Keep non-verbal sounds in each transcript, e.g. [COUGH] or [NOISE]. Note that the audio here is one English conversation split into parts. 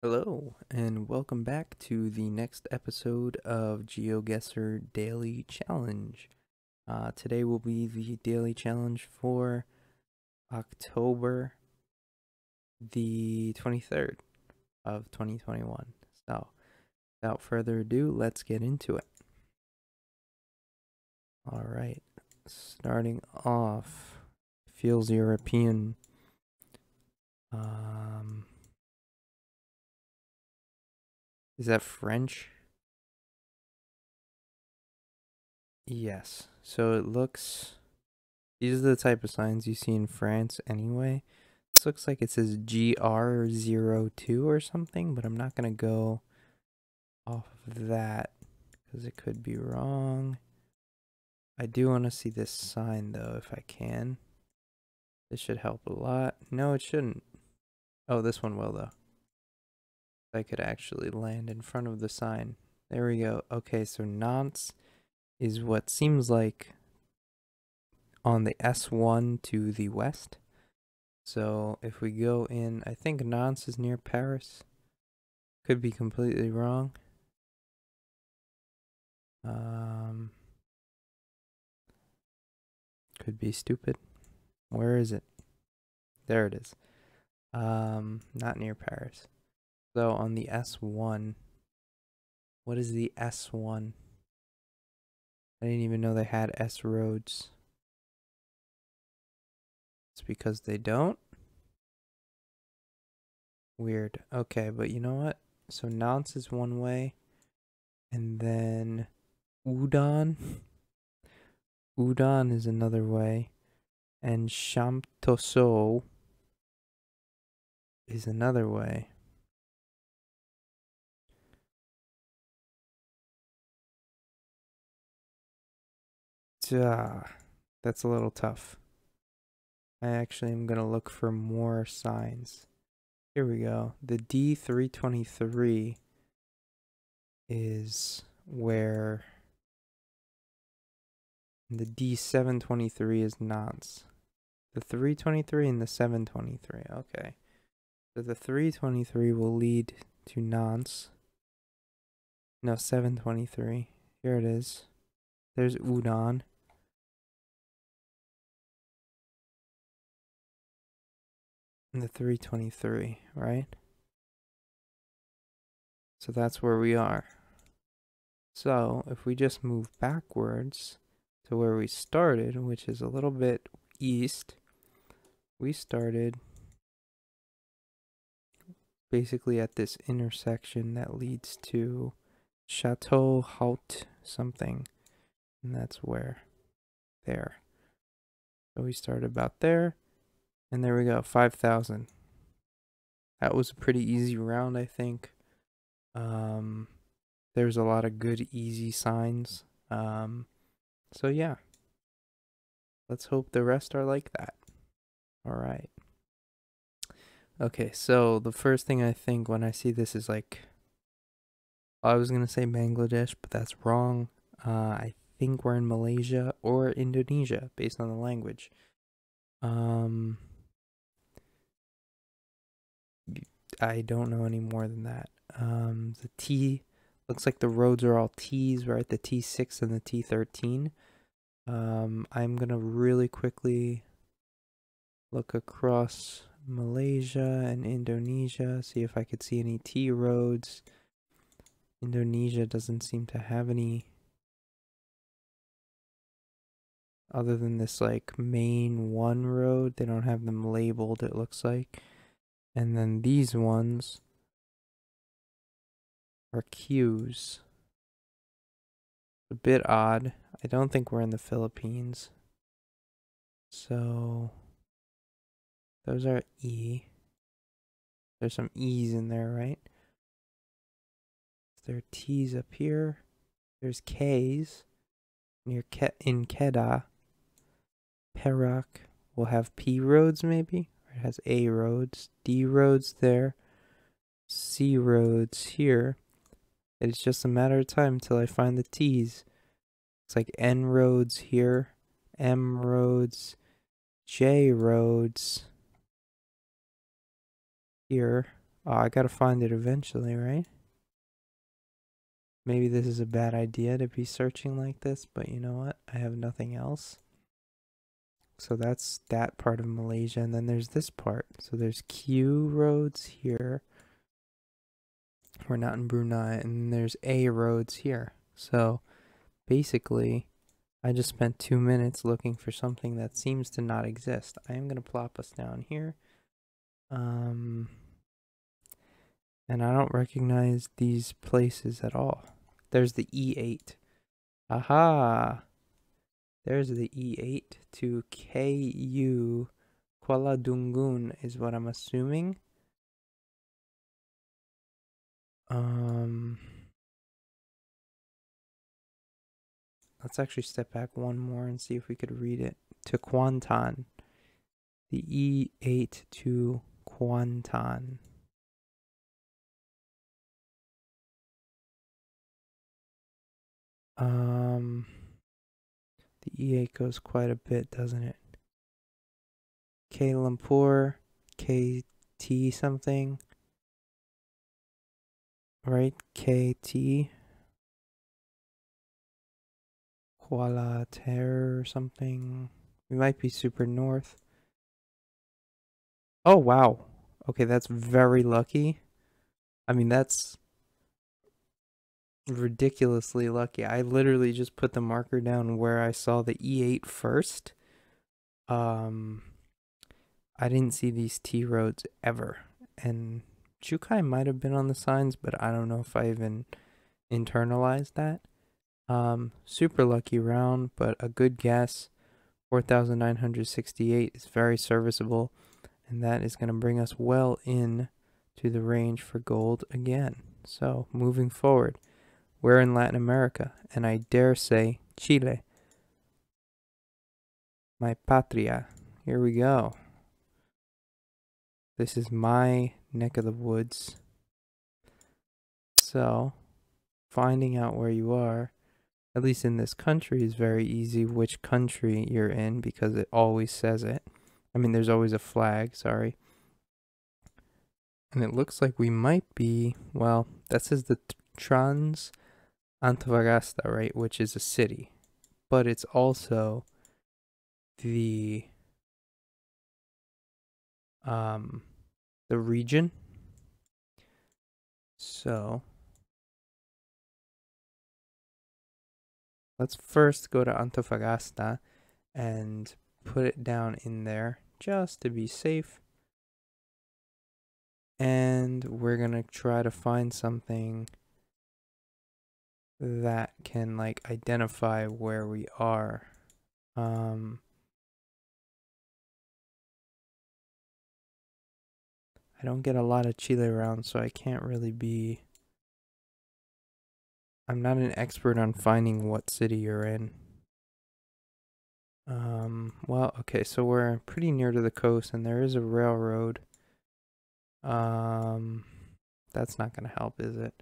Hello, and welcome back to the next episode of GeoGuessr Daily Challenge. Uh, today will be the daily challenge for October the 23rd of 2021. So, without further ado, let's get into it. All right, starting off, feels European. Um, Is that French? Yes. So it looks. These are the type of signs you see in France anyway. This looks like it says GR02 or something, but I'm not going to go off of that because it could be wrong. I do want to see this sign though, if I can. This should help a lot. No, it shouldn't. Oh, this one will though. I could actually land in front of the sign. There we go. Okay, so Nantes is what seems like on the S1 to the west. So if we go in, I think Nantes is near Paris. Could be completely wrong. Um, could be stupid. Where is it? There it is. Um, not near Paris. So on the S1, what is the S1? I didn't even know they had S roads. It's because they don't? Weird. Okay, but you know what? So Nantes is one way. And then Oudon. [LAUGHS] Oudon is another way. And Champtoceaux is another way. Uh, that's a little tough. I actually am going to look for more signs. Here we go. The D323 is where the D723 is Nantes. The 323 and the 723. Okay. So the 323 will lead to Nantes. No, 723. Here it is. There's Oudon. And the 323, right? So that's where we are. So if we just move backwards to where we started, which is a little bit east, we started basically at this intersection that leads to Chateau Haut something. And that's where, there. So we started about there. And there we go, 5,000. That was a pretty easy round, I think. Um, there's a lot of good, easy signs. Um, so yeah. Let's hope the rest are like that. All right. Okay, so the first thing I think when I see this is like, I was going to say Bangladesh, but that's wrong. Uh, I think we're in Malaysia or Indonesia based on the language. Um, I don't know any more than that. Um, the T looks like the roads are all T's, right? The T6 and the T13. Um, I'm gonna really quickly look across Malaysia and Indonesia, see if I could see any T roads. Indonesia doesn't seem to have any other than this like main one road. They don't have them labeled, it looks like. And then these ones are Q's. A bit odd. I don't think we're in the Philippines. So those are E. There's some E's in there, right? There are T's up here. There's K's near Ke in Kedah. Perak will have P roads maybe. It has A roads, D roads there, C roads here. It's just a matter of time until I find the T's. It's like N roads here, M roads, J roads here, Oh, I gotta find it eventually, right? Maybe this is a bad idea to be searching like this, but you know what? I have nothing else. So that's that part of Malaysia. And then there's this part. So there's Q roads here. We're not in Brunei. And there's A roads here. So basically, I just spent two minutes looking for something that seems to not exist. I am going to plop us down here. Um, and I don't recognize these places at all. There's the E8. Aha! There's the E8 to KU Kuala Dungun is what I'm assuming. Um, let's actually step back one more and see if we could read it. To Kuantan. The E8 to Kuantan. Um, the E8 goes quite a bit, doesn't it? K Lumpur, KT something. Right? KT. Kuala Ter or something. We might be super north. Oh, wow. Okay, that's very lucky. I mean, that's ridiculously lucky. I literally just put the marker down where I saw the E8 first. Um, I didn't see these T roads ever. And Chukai might have been on the signs, but I don't know if I even internalized that. Um, super lucky round, but a good guess. 4,968 is very serviceable, and that is going to bring us well in to the range for gold again. So, moving forward, we're in Latin America, and I dare say Chile. My patria. Here we go. This is my neck of the woods. So, finding out where you are, at least in this country, is very easy which country you're in because it always says it. I mean, there's always a flag, sorry. And it looks like we might be, well, that says the Trans Antofagasta, right, which is a city, but it's also the um the region. So let's first go to Antofagasta and put it down in there just to be safe. And we're going to try to find something that can like identify where we are. Um, I don't get a lot of Chile around, so I can't really be. I'm not an expert on finding what city you're in. Um, well, okay, so we're pretty near to the coast, and there is a railroad. Um, that's not going to help, is it?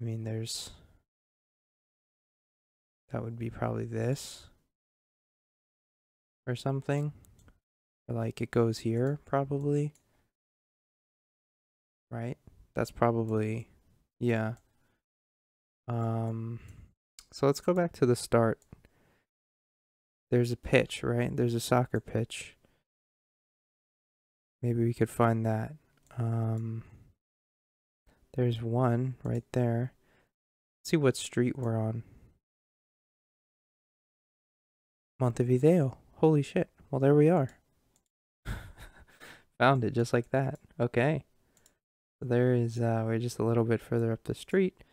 I mean, there's that would be probably this. Or something. Or like it goes here, probably. Right? That's probably, yeah. Um, so let's go back to the start. There's a pitch, right? There's a soccer pitch. Maybe we could find that. Um, there's one right there. Let's see what street we're on. Montevideo. Holy shit. Well, there we are. Found it just like that. Okay. there is, uh, we're just a little bit further up the street.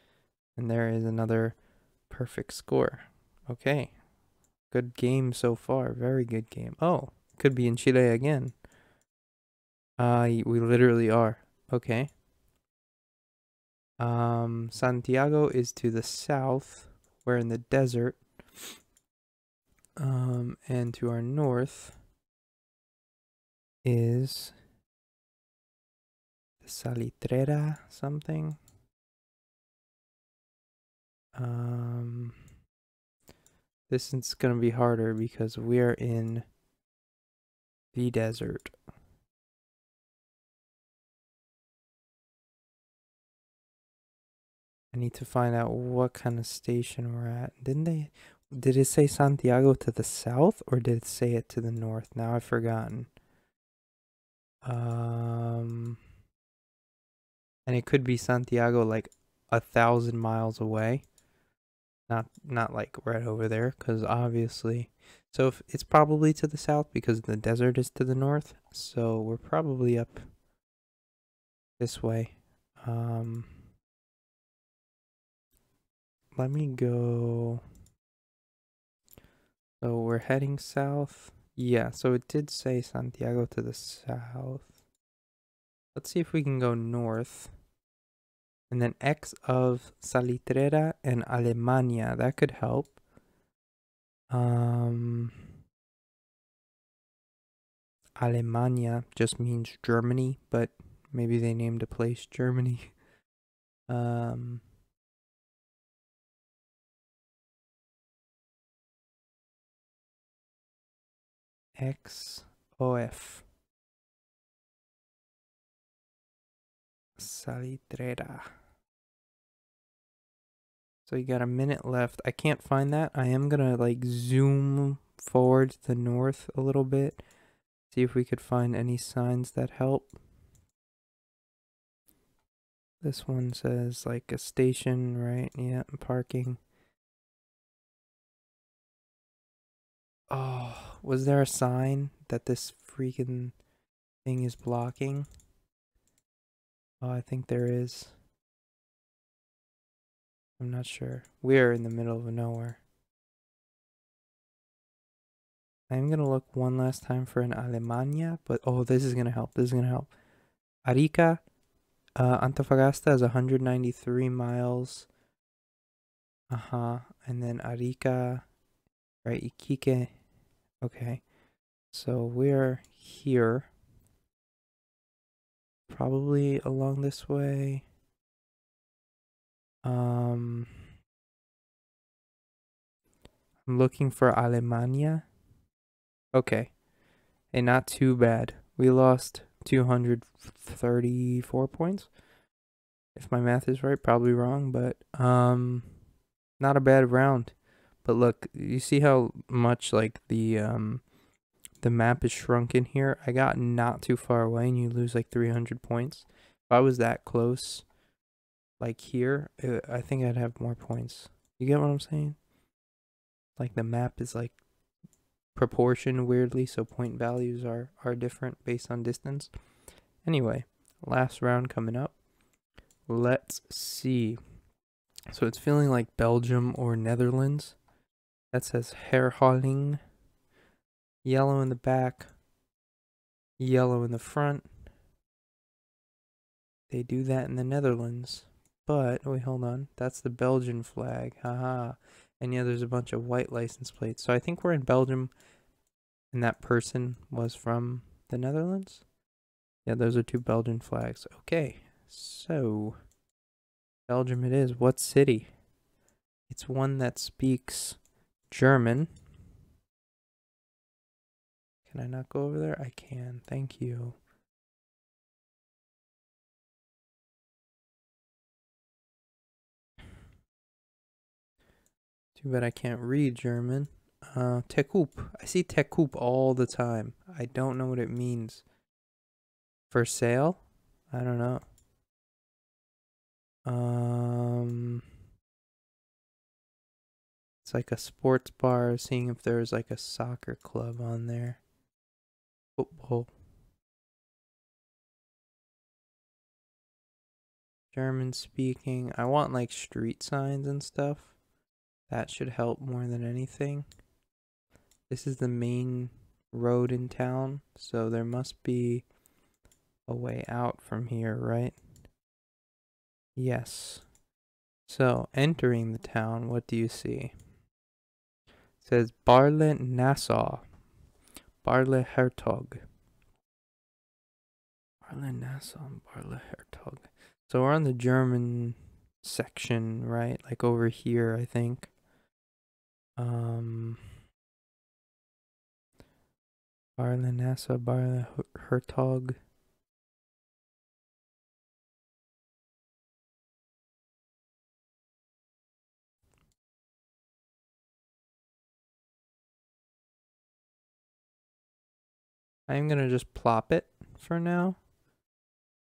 And there is another perfect score. Okay. Good game so far. Very good game. Oh, could be in Chile again. Uh, we literally are. Okay. Um, Santiago is to the south. We're in the desert. Um, and to our north is the Salitrera something. Um, this is going to be harder because we are in the desert. I need to find out what kind of station we're at. Didn't they? Did it say Santiago to the south or did it say it to the north? Now I've forgotten. Um, and it could be Santiago like a thousand miles away. Not not like right over there, because obviously. So if it's probably to the south because the desert is to the north. So we're probably up this way. Um, let me go. So we're heading south. Yeah, so it did say Santiago to the south. Let's see if we can go north. And then X of Salitrera and Alemania. That could help. Um, Alemania just means Germany, but maybe they named a place Germany. [LAUGHS] Um, XOF. Salitrera. So you got a minute left. I can't find that. I am gonna like zoom forward to the north a little bit. See if we could find any signs that help. This one says like a station, right? Yeah, parking. Oh, was there a sign that this freaking thing is blocking? Oh, I think there is. I'm not sure. We're in the middle of nowhere. I'm gonna look one last time for an Alemania, but oh, this is gonna help. This is gonna help. Arica, uh, Antofagasta is 193 miles. Uh huh. And then Arica, right? Iquique. Okay. So we're here. Probably along this way. Um, I'm looking for Alemania. Okay. And not too bad. We lost 234 points. If my math is right, probably wrong, but um not a bad round. But look, you see how much like the um the map is shrunken here. I got not too far away and you lose like 300 points. If I was that close, like here, uh, I think I'd have more points. You get what I'm saying? Like the map is like proportioned weirdly, so point values are, are different based on distance. Anyway, last round coming up. Let's see. So it's feeling like Belgium or Netherlands. That says Herhaling. Yellow in the back. Yellow in the front. They do that in the Netherlands. But, wait, hold on. That's the Belgian flag. Haha. And yeah, there's a bunch of white license plates. So I think we're in Belgium. And that person was from the Netherlands? Yeah, those are two Belgian flags. Okay. So, Belgium it is. What city? It's one that speaks German. Can I not go over there? I can. Thank you. Too bad I can't read German. Uh, Tekup. I see Tekup all the time. I don't know what it means. For sale? I don't know. Um, it's like a sports bar. Seeing if there's like a soccer club on there. Football. German speaking. I want like street signs and stuff. That should help more than anything. This is the main road in town, so there must be a way out from here, right? Yes. So, entering the town, what do you see? Says Baarle-Nassau. Barle Hertog. Baarle-Nassau and Hertog. So we're on the German section, right? Like over here, I think. Um, Baarle-Nassau, Barle Hertog. I'm gonna just plop it for now.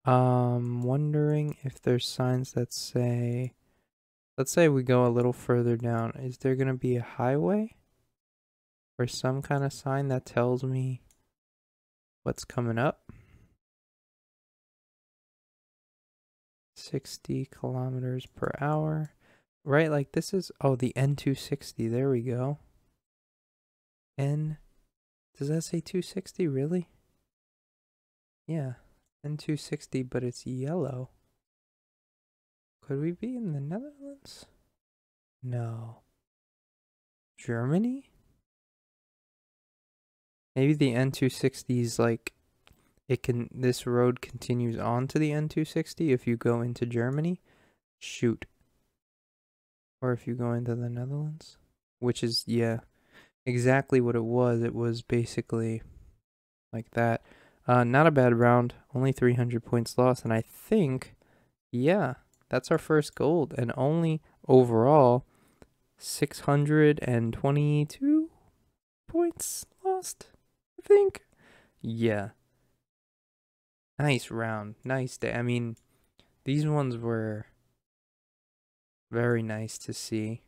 Um, wondering if there's signs that say, let's say we go a little further down. Is there gonna be a highway? Or some kind of sign that tells me what's coming up? 60 kilometers per hour. Right, like this is, oh, the N260. There we go. N, does that say 260 really? Yeah, N260, but it's yellow. Could we be in the Netherlands? No. Germany? Maybe the N260 is like it can this road continues on to the N260 if you go into Germany. Shoot. Or if you go into the Netherlands, which is yeah, exactly what it was. It was basically like that. Uh not a bad round. Only 300 points lost and I think yeah, that's our first gold and only overall 622 points lost. I think. Yeah. Nice round. Nice day. I mean, these ones were very nice to see.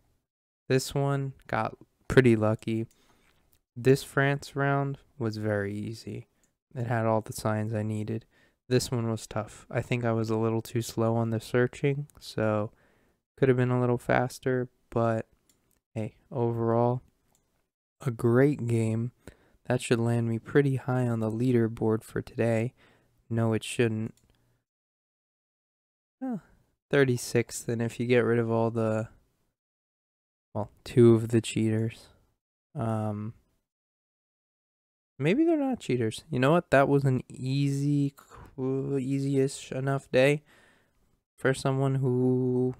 This one got pretty lucky. This France round was very easy. It had all the signs I needed. This one was tough. I think I was a little too slow on the searching, so could have been a little faster, but hey, overall, a great game. That should land me pretty high on the leaderboard for today. No, it shouldn't. Oh, 36th, and if you get rid of all the, well, two of the cheaters, um, maybe they're not cheaters. You know what? That was an easy, easy-ish enough day for someone who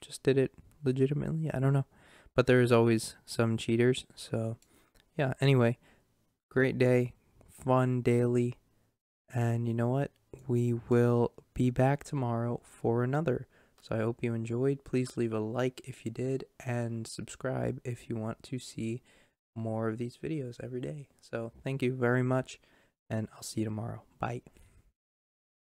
just did it legitimately. I don't know. But there is always some cheaters. So, yeah. Anyway, great day. Fun daily. And you know what? We will be back tomorrow for another. So I hope you enjoyed. Please leave a like if you did and subscribe if you want to see more of these videos every day. So thank you very much and I'll see you tomorrow. Bye.